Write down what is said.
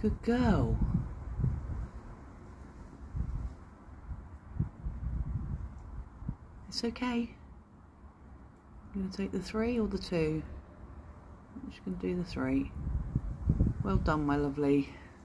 Good girl. It's okay. You going to take the three or the two? I'm just going to do the three. Well done, my lovely.